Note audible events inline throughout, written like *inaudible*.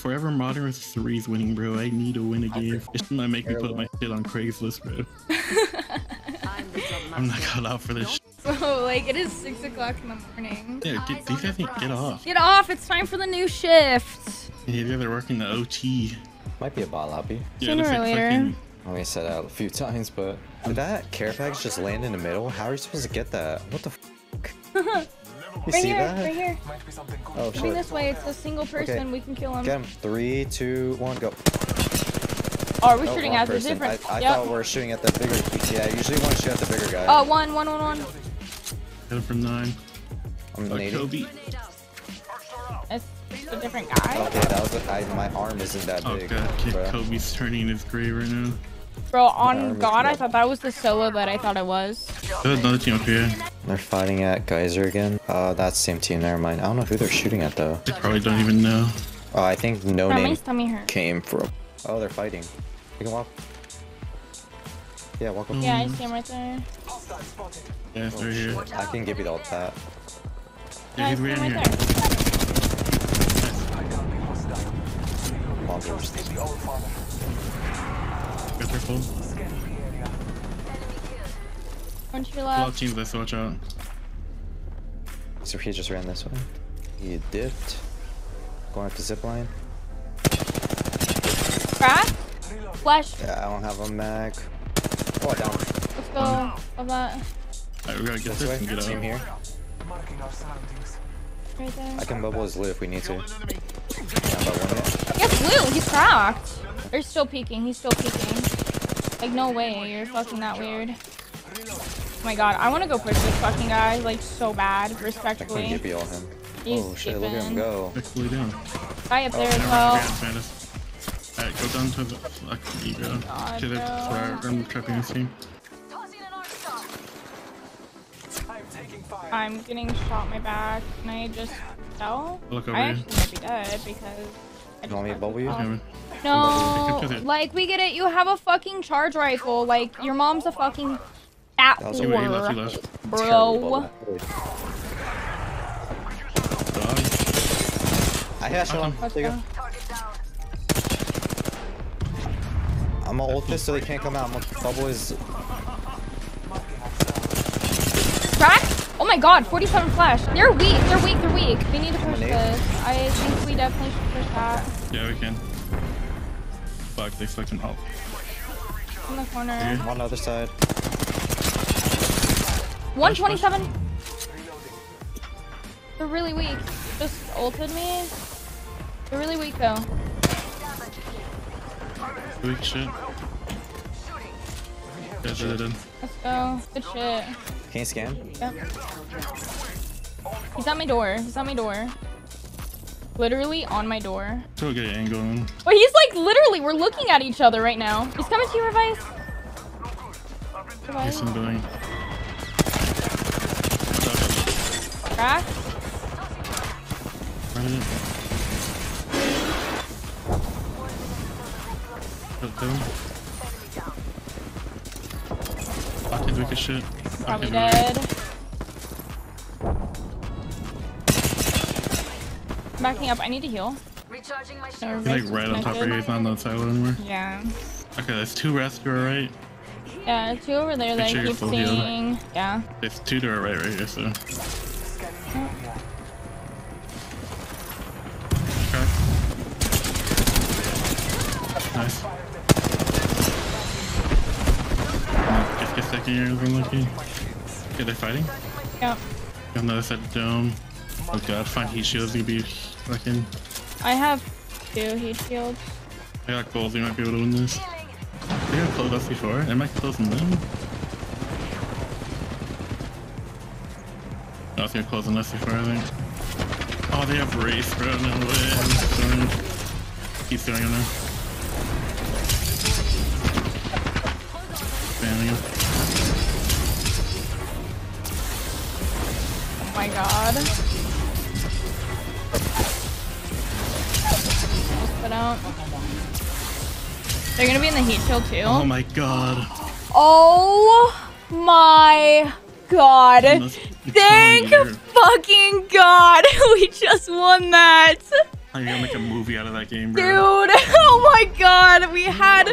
Forever Modern 3 is winning, bro. I need to win a game. It's gonna make me put my shit on Craigslist, bro. *laughs* I'm not cut out for this. So, like, it is 6 o'clock in the morning. Yeah, get, these guys need to get off. Get off! It's time for the new shift! Yeah, they're working the OT. Might be a bot lobby. Yeah, Sooner looks or later. fucking- I mean, I said out a few times, but did that care package just land in the middle? How are you supposed to get that? What the? *laughs* F you Right see here, that? right here. Oh Coming shit! this way, it's a single person. We can kill him. Get him. Three, two, one, go. Oh, we're Oh, shooting wrong at the person. different. I, I yep. thought we were shooting at the bigger. Yeah, I usually want to shoot at the bigger guy. Oh, one, one, one, one. Hit him from nine. I'm Oh. Kobe. It's a different guy. Okay, that was. I, my arm isn't that Oh big. god, kid, bruh. Kobe's turning his grave right now. Bro, on God, I thought that was the solo that I thought it was. There's another team up here. They're fighting at Geyser again. Uh, that's the same team. Never mind. I don't know who they're shooting at though. They probably don't even know. Oh, I think no Bro, my name stomach hurt. came from. Oh, they're fighting. You can walk. Yeah, walk up. Yeah, I see him right there. Yeah, they're here. I can give you the ult pat. Yeah, Yeah, I he's see right him here. right there. Monsters. Got their full. One to your A left. teams, let's watch out. So he just ran this way. He dipped. Going up the zip line. Crack. Flash. Yeah, I don't have a mag. Oh, down. Let's go. Um, Love that. Alright, we gotta get This this way. and get Team out. here. Right there. I can bubble his loot if we need to. Yeah, I'm about one minute. He has blue. He's cracked. They're still peeking. He's still peeking. Like, no way. You're fucking that weird. Oh my god. I want to go push this fucking guy, like, so bad. I can Respectfully. give all him. He's oh shit, look at him go. They're fully down. Guy up oh, there as well. I got Bandits. Alright, go down to the fucking ego. Oh god, To the bro. where I'm trapping his team. I'm getting shot in my back. Can I just tell? Look over I here. actually might be dead because. I just want me to got bubble you? this off. Cameron. No, like we get it. You have a fucking charge rifle. Like your mom's a fucking fat That was a Two A, lefty whore, left. Bro. bubble. I hit shot him. Let's There you go. go. I'm gonna ult this so they can't come out. I'm gonna bubble his. Crack! Oh my god, 47 flash. They're weak. They're weak. They're weak. We need to push this. I think we definitely should push that. Yeah, we can. Fuck, they fucking up. In the corner. I'm on the other side. 127. They're really weak. Just ulted me. They're really weak though. Weak shit. Yeah, did it did. Let's go. Good shit. Can you scan? Yep. He's at my door. He's at my door. Literally on my door. Still get an angle on. Well, he's like literally, we're looking at each other right now. He's coming to you, Revice. Yes, Revice. Crack. Running it. Kill him. Fuck his wicked shit. Fuck Probably his wicked- dead. Backing up. I need to heal. Recharging my So shield. He's like right on top of connected. you. He's not on the silo anymore. Yeah. Okay, there's two rest to our right. Yeah, two over there that I keep full healed. seeing. Yeah. There's two to our right right here, so. Okay. Nice. Second year is unlucky. Okay, they're fighting. Yep. On the other side of the dome. Oh god, find heat shields gonna be fucking. I have two heat shields. I got gold, we might be able to win this. They got close us before. Am I closing them? No, close on us before, I think. Oh, they have race, bro. No way. Keep going on now. Spamming him. My god. Just put out. Um, they're gonna be in the heat shield too. Oh my god. Oh my god. Thank you. fucking god. *laughs* We just won that. I'm gonna make a movie out of that game, bro. Dude, *laughs* oh my god, we had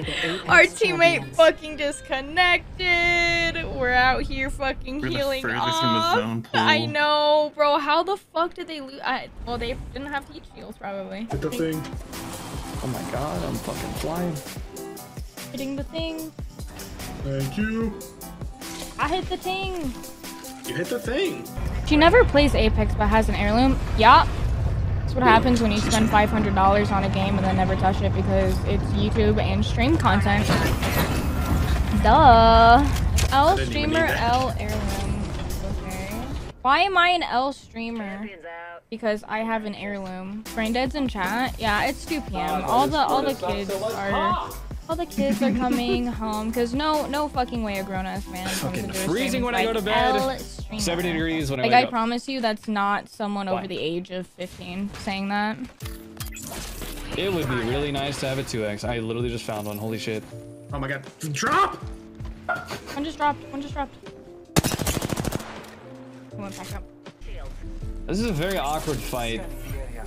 our teammate fucking disconnected. We're out here fucking We're the healing furthest in the off. zone pool. I know, bro. How the fuck did they lose? I, well, they didn't have heat shields, probably. Hit the thing. Oh my god, I'm fucking flying. Hitting the thing. Thank you. I hit the thing. You hit the thing. She never plays Apex but has an heirloom. Yup. That's what happens when you spend $500 on a game and then never touch it because it's YouTube and stream content. Duh. L streamer. L heirloom. Okay. Why am I an L streamer? Because I have an heirloom. Braindead's in chat. Yeah, it's 2 p.m. All the all the kids are all the kids are coming *laughs* home because no no fucking way a grown ass man comes Fucking into freezing when I go to bed. "L streamer." 70 degrees when I Like wake I up. promise you, that's not someone over What? the age of 15 saying that. It would be really nice to have a 2x. I literally just found one. Holy shit. Oh my god. Drop! One just dropped. One just dropped. One back up. This is a very awkward fight.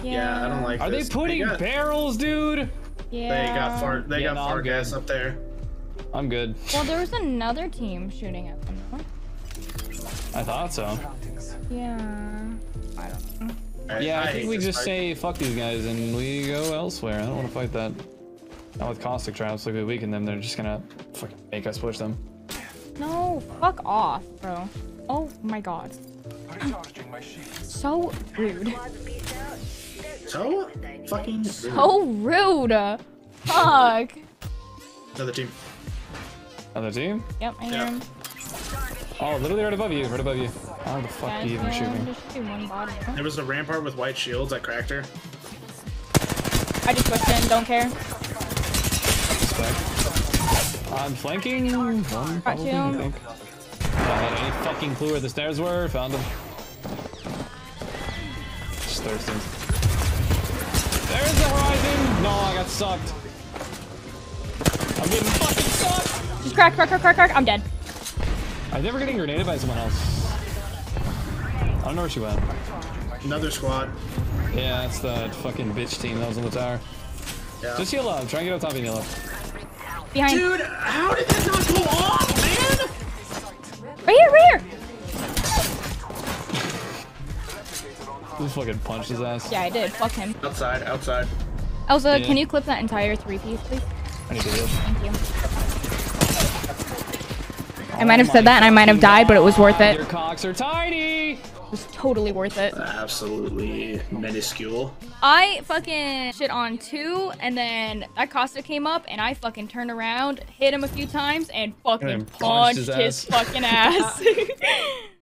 Yeah. Yeah, I don't like Are they this. putting got, barrels, dude? Yeah. They got far. They Yeah, got no, far I'm gas good. up there. I'm good. Well, there was another team shooting at them. though. I thought so. Yeah. I don't know. I, Yeah, I, hate think we just fight. say fuck these guys and we go elsewhere. I don't want to fight that. Not with caustic traps. Like we weaken them, they're just gonna fucking make us push them. No, fuck off, bro. Oh my god. So rude. So fucking. rude. So rude. Fuck. Another team. Another team? Yep, I hear Yeah. him. Oh, literally right above you. Right above you. How the fuck Yeah, do you even yeah, shoot me? there should be one body. There was a rampart with white shields. I cracked her. I just pushed in, don't care. Respect. I'm flanking. One probably, I two. think. If I had any fucking clue where the stairs were, found them. Just thirsty. There's the horizon! No, I got sucked. I'm getting fucking sucked! Just crack, crack, crack, crack, crack. I'm dead. I'm never getting grenaded by someone else. I don't know where she went. Another squad. Yeah, it's that fucking bitch team that was on the tower. Yeah. Just heal up. Try and get on top of yellow. Behind. Dude, how did that not go off, man? Right here, right here. Just fucking punched his ass. Yeah, I did. Fuck him. Outside, outside. Elsa, Yeah. can you clip that entire three piece, please? I need to heal. Thank you. I might have said that and I might have died, but it was worth it. Your cocks are tiny! It was totally worth it. Absolutely minuscule. I fucking shit on two, and then that Caustic came up, and I fucking turned around, hit him a few times, and fucking And punched, punched his his, fucking ass. *laughs* *laughs*